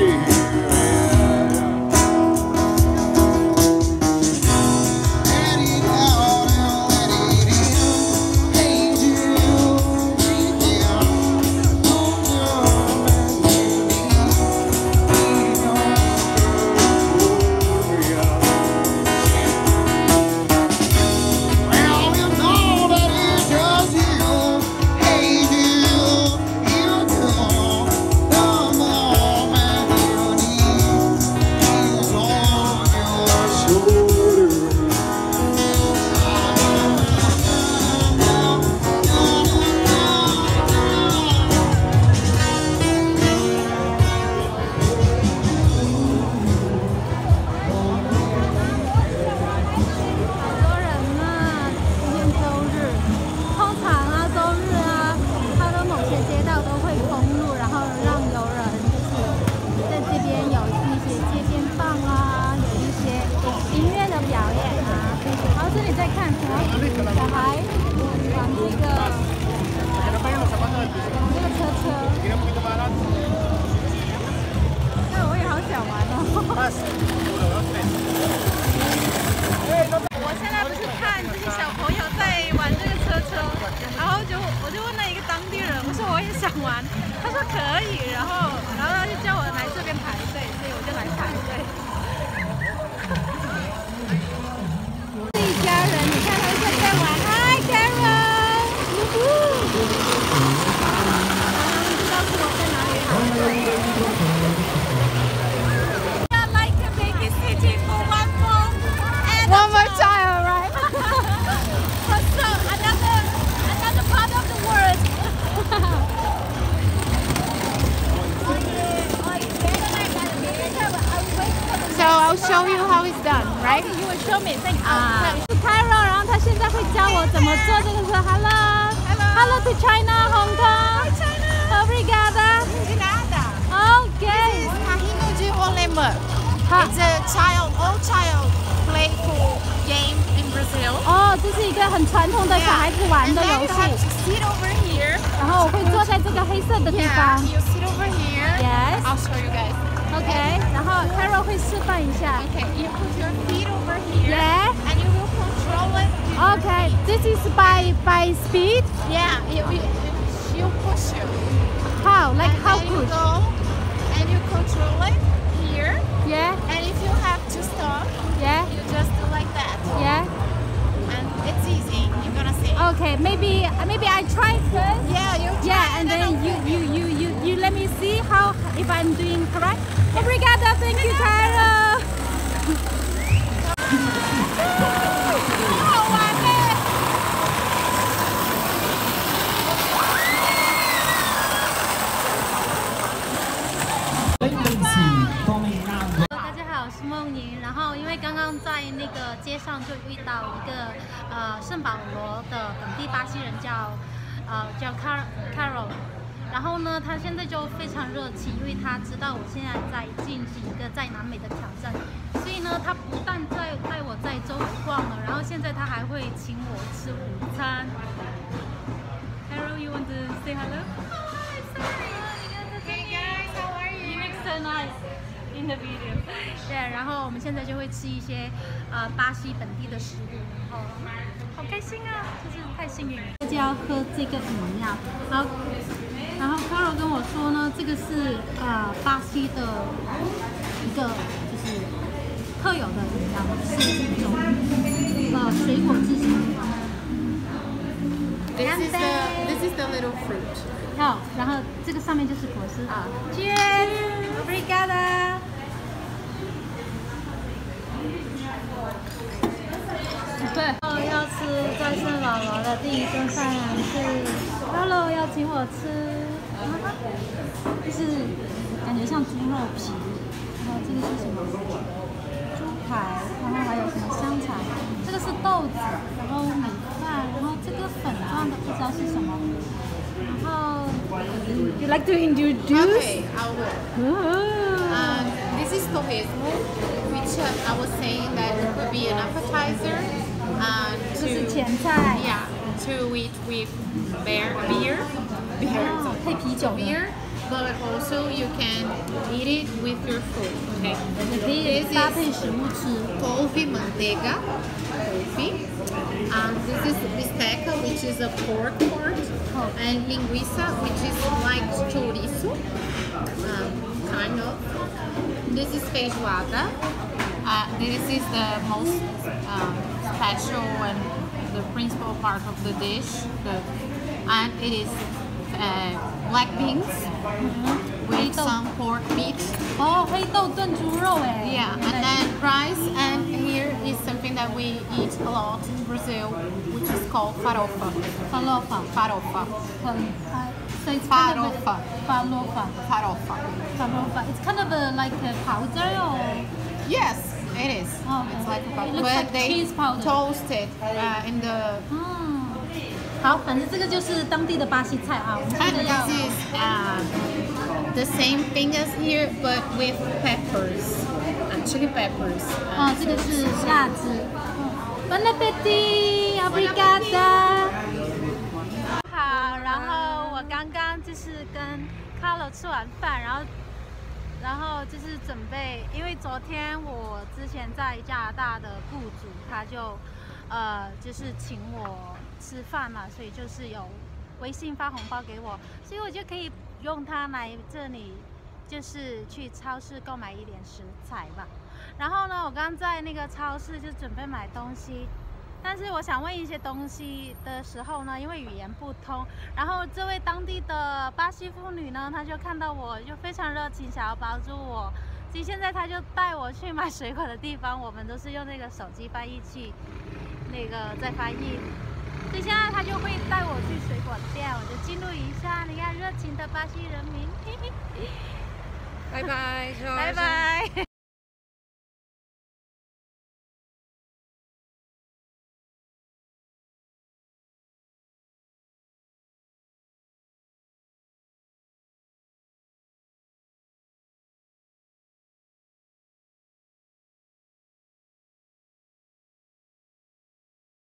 Thank. 我现在不是看这些小朋友在玩这个车车，然后就我就问了一个当地人，我说我也想玩，他说可以，然后然后他就叫我来这边排队，所以我就来排队。这一家人，你看他们在在玩，Hi Carol，呜呼，他们知道是我在哪里好。Yeah, show you how it's done, right? You will show me. Thank you. 啊是 Carol，然后他现在会教我怎么做这个车。Hello. Hello to China, Hong Kong. Hi China. Obrigada. Okay. Tahinuju Olema. Ha. It's a child, all child playful game in Brazil. 哦，这是一个很传统的小孩子玩 And 的 then 游 you have 戏。 to sit over here. 然后我会坐在这个黑色的地 Yeah, 方。 you sit over here. Yes. I'll show you guys. OK，然后 Carol 会示范一下。 Okay, you put your feet over here. Yeah. And you will control it. OK, this is by by speed. Yeah, you, you, you push you. How? Like and how then you push? go and you control it here. Yeah, And if you have to stop, yeah, you just do like that. yeah. And it's easy. You're gonna see. Okay, maybe maybe I try first. Yeah, you try Yeah, and then you you you you If I'm doing correct. Obrigada, thank you, Carol. 好玩呢。大家好，我是梦莹。然后因为刚刚在那个街上就遇到一个圣保罗的本地巴西人叫呃叫 Car Carol，然后呢他现在就非常热情，因为他知道我现在在进行一个在南美的挑战，所以呢他不但在带我在周围逛了，然后现在他还会请我吃午餐。Hello, you want to say hello? Hi, sorry. Hey guys, how are You you? look so nice in the video. 对，然后我们现在就会吃一些呃巴西本地的食物，然后好开心啊，就是太幸运了。就要喝这个饮料，然后呢，这个是呃巴西的一个就是特有的饮料，是一种呃水果制成的。This is the this is the little fruit. 好，然后这个上面就是果汁啊。Cheers，Obrigada。对，要吃在圣保罗的第一顿饭是 Hello 要请我吃，就是感觉像猪肉皮，然后这个是什么？猪排，然后还有什么香肠？这个是豆子，然后米饭，然后这个粉状的不知道是什么。然后，You like to introduce? Okay, I will. Oh. Um, this is torresmo, which uh, I was saying that it could be an appetizer. Uh, 这是前菜，yeah, to eat with beer, beer, beer, beer but also you can eat it with your food, okay? This is couve manteiga, couve. This is bisteca, which is a pork part, and linguiça, which is like chorizo, um, kind of. This is feijoada. Uh, this is the most um, special and the principal part of the dish. The, and it is uh, black beans mm -hmm. with some pork meat. Oh, eh. Yeah, and then rice. And here is something that we eat a lot in Brazil, which is called farofa. Farofa. Farofa. Uh, so it's farofa. Kind of farofa. Farofa. Farofa. It's kind of a, like a powder or? Yes. it is. Oh, It's like a it powder. looks But like they cheese powder. toast it uh, in the. 嗯，好，反正这个就是当地的巴西菜啊。我们现 And 在要 this is uh, the same thing as here, but with peppers, uh, chili peppers. 哦，这个是辣子。Bon appetit, obrigada。好，然后我刚刚就是跟 Carlo 吃完饭，然后 然后就是准备，因为昨天我之前在加拿大的雇主他就，呃，就是请我吃饭嘛，所以就是有微信发红包给我，所以我就可以用它来这里，就是去超市购买一点食材吧。然后呢，我刚在那个超市就准备买东西。但是我想问一些东西的时候呢，因为语言不通，然后这位当地的巴西妇女呢，她就看到我就非常热情，想要帮助我，所以现在她就带我去买水果的地方，我们都是用那个手机翻译器，那个在翻译，所以现在她就会带我去水果店，我就记录一下，你看热情的巴西人民，拜拜，拜拜。